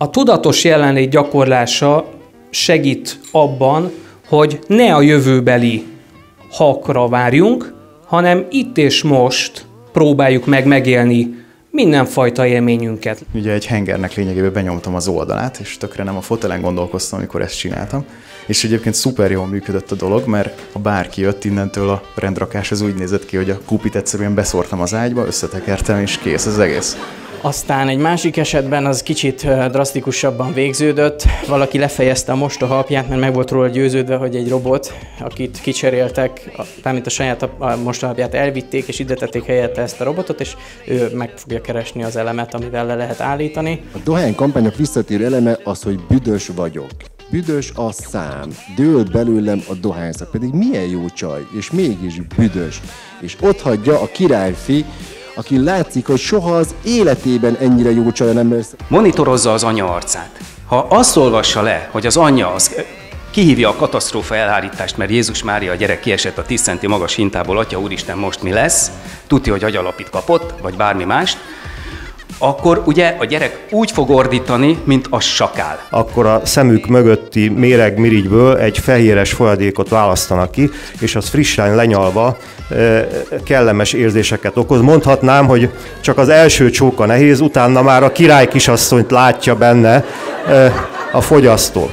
A tudatos jelenlét gyakorlása segít abban, hogy ne a jövőbeli hakra várjunk, hanem itt és most próbáljuk meg megélni mindenfajta élményünket. Ugye egy hengernek lényegében benyomtam az oldalát, és tökre nem a fotelen gondolkoztam, amikor ezt csináltam. És egyébként szuper jól működött a dolog, mert ha bárki jött innentől a rendrakás, az úgy nézett ki, hogy a kupit egyszerűen beszórtam az ágyba, összetekertem, és kész az egész. Aztán egy másik esetben az kicsit drasztikusabban végződött. Valaki lefejezte a mostoha apját, mert meg volt róla győződve, hogy egy robot, akit kicseréltek, mármint a saját mostohapját elvitték, és ide tették helyette ezt a robotot, és ő meg fogja keresni az elemet, amivel le lehet állítani. A dohány kampányok visszatérő eleme az, hogy büdös vagyok. Büdös a szám, dől belőlem a dohányzat, pedig milyen jó csaj, és mégis büdös. És ott hagyja a királyfi, aki látszik, hogy soha az életében ennyire jó csaj nem lesz. Monitorozza az anya arcát. Ha azt olvassa le, hogy az anyja az kihívja a katasztrófa elhárítást, mert Jézus Mária a gyerek kiesett a 10 centi magas hintából, Atya Úristen, most mi lesz? Tudja, hogy agyalapit kapott, vagy bármi mást akkor ugye a gyerek úgy fog ordítani, mint a sakál. Akkor a szemük mögötti méreg mirigyből egy fehéres folyadékot választanak ki, és az frissen lenyalva kellemes érzéseket okoz. Mondhatnám, hogy csak az első csóka nehéz, utána már a király kisasszonyt látja benne a fogyasztó.